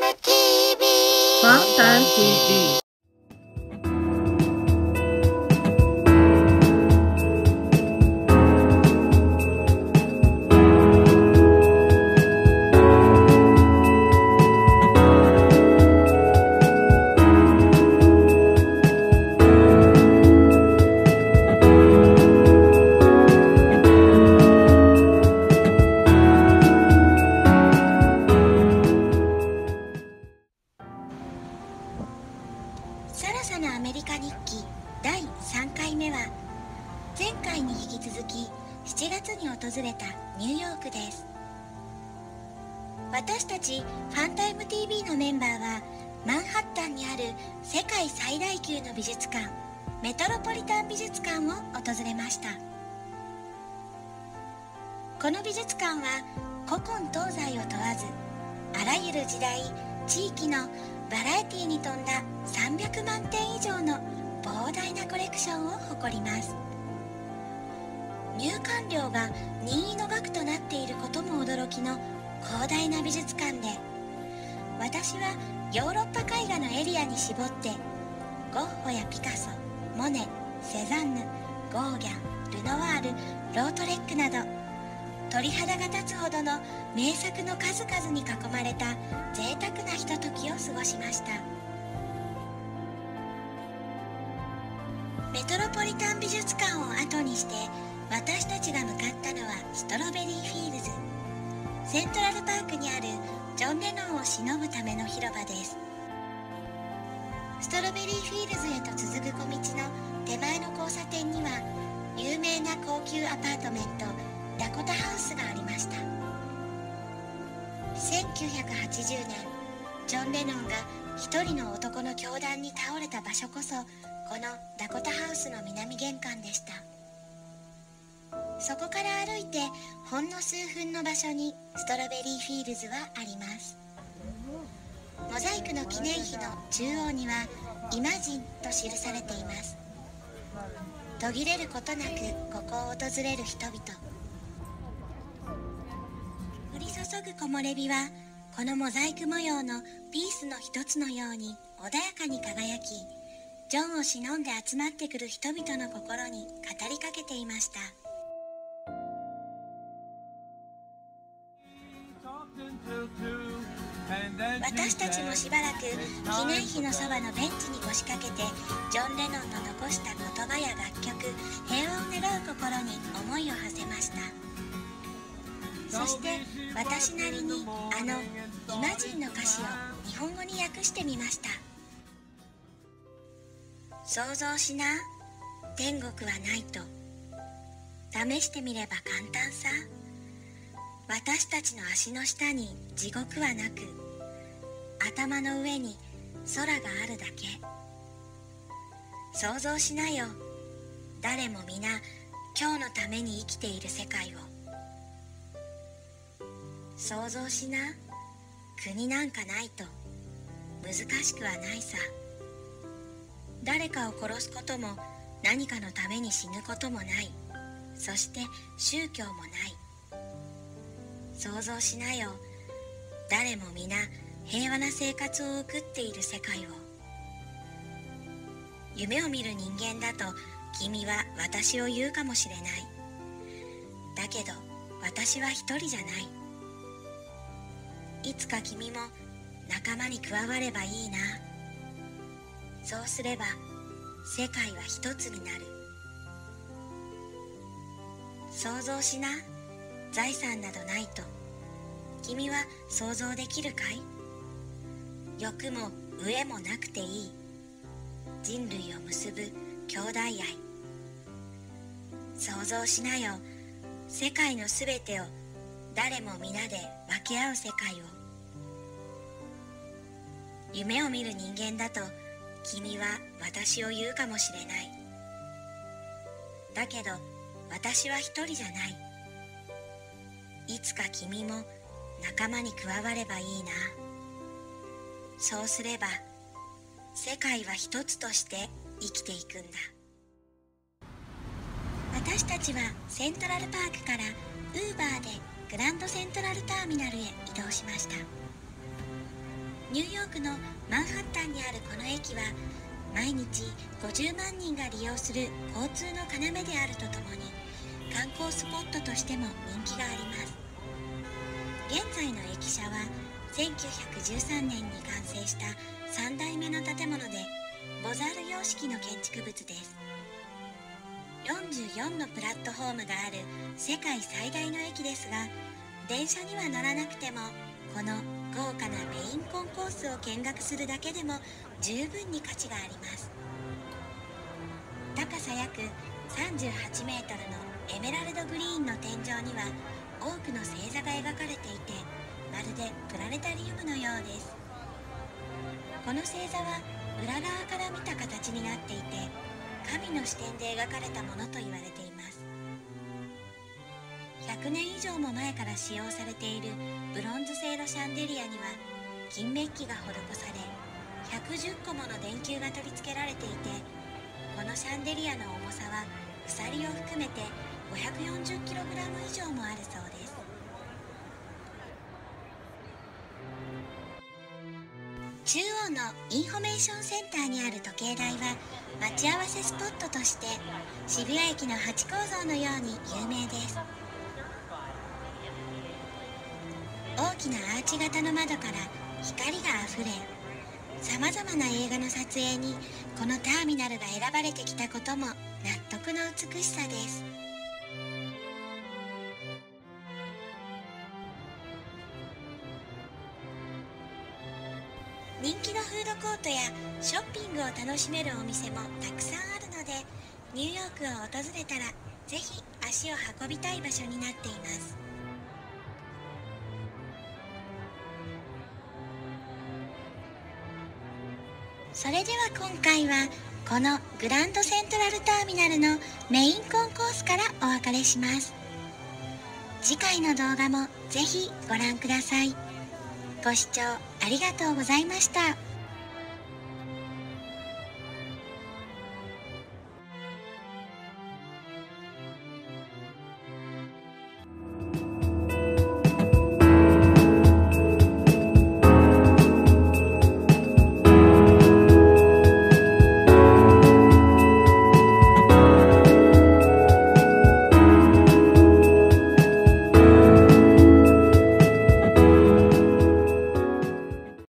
TV ファンタン TV 私たちファンタイム TV のメンバーはマンハッタンにある世界最大級の美術館メトロポリタン美術館を訪れました。この美術館は古今東西を問わずあらゆる時代地域のバラエティに富んだ300万点以上の膨大なコレクションを誇ります。入館料が任意の額となっている広大な美術館で私はヨーロッパ絵画のエリアに絞ってゴッホやピカソモネセザンヌゴーギャンルノワールロートレックなど鳥肌が立つほどの名作の数々に囲まれた贅沢なひとときを過ごしました。メトロポリタン美術館を後にして私たちが向かったのはストロベリーフィールセントラルパークにあるジョン・レノンを偲ぶための広場です。ストロベリーフィールズへと続く小道の手前の交差点には有名な高級アパートメントダコタハウスがありました。1980年ジョン・レノンが一人の男の凶弾に倒れた場所こそこのダコタハウスの南玄関でした。そこから歩いてほんの数分の場所にストロベリーフィールズはあります。モザイクの記念碑の中央には「イマジン」と記されています。途切れることなくここを訪れる人々。降り注ぐ木漏れ日はこのモザイク模様のピースの一つのように穏やかに輝きジョンを忍んで集まってくる人々の心に語りかけていました。私たちもしばらく記念碑のそばのベンチに腰掛けてジョン・レノンの残した言葉や楽曲平和を願う心に思いを馳せました。そして私なりにあの「イマジン」の歌詞を日本語に訳してみました。想像しな天国はないと。試してみれば簡単さ。私たちの足の下に地獄はなく頭の上に空があるだけ。想像しなよ。誰も皆今日のために生きている世界を。想像しな。国なんかないと。難しくはないさ。誰かを殺すことも何かのために死ぬこともない。そして宗教もない。想像しなよ。誰も皆平和な生活を送っている世界を。夢を見る人間だと君は私を言うかもしれない。だけど私は一人じゃない。いつか君も仲間に加わればいいな。そうすれば世界は一つになる。想像しな。財産などないと。君は想像できるかい？欲も飢えもなくていい。人類を結ぶ兄弟愛。想像しなよ。世界のすべてを誰も皆で分け合う世界を。夢を見る人間だと君は私を言うかもしれない。だけど私は一人じゃない。いつか君も仲間に加わればいいな。そうすれば世界は一つとして生きていくんだ。私たちはセントラルパークからウーバーでグランドセントラルターミナルへ移動しました。ニューヨークのマンハッタンにあるこの駅は毎日50万人が利用する交通の要であるとともに観光スポットとしても人気があります。現在の駅舎は1913年に完成した3代目の建物でボザール様式の建築物です。44のプラットフォームがある世界最大の駅ですが電車には乗らなくてもこの豪華なメインコンコースを見学するだけでも十分に価値があります。高さ約38メートルのエメラルドグリーンの天井には多くの星座が描かれていてまるでプラネタリウムのようです。この星座は裏側から見た形になっていて神の視点で描かれたものと言われています。100年以上も前から使用されているブロンズ製のシャンデリアには金メッキが施され110個もの電球が取り付けられていてこのシャンデリアの重さは鎖を含めて 540kg 以上もあるそうです。中央のインフォメーションセンターにある時計台は待ち合わせスポットとして渋谷駅のハチ公像のように有名です。大きなアーチ型の窓から光があふれさまざまな映画の撮影にこのターミナルが選ばれてきたことも納得の美しさです。人気のフードコートやショッピングを楽しめるお店もたくさんあるのでニューヨークを訪れたらぜひ足を運びたい場所になっています。それでは今回はこのグランドセントラルターミナルのメインコンコースからお別れします次回の動画もぜひご覧くださいご視聴ありがとうございました。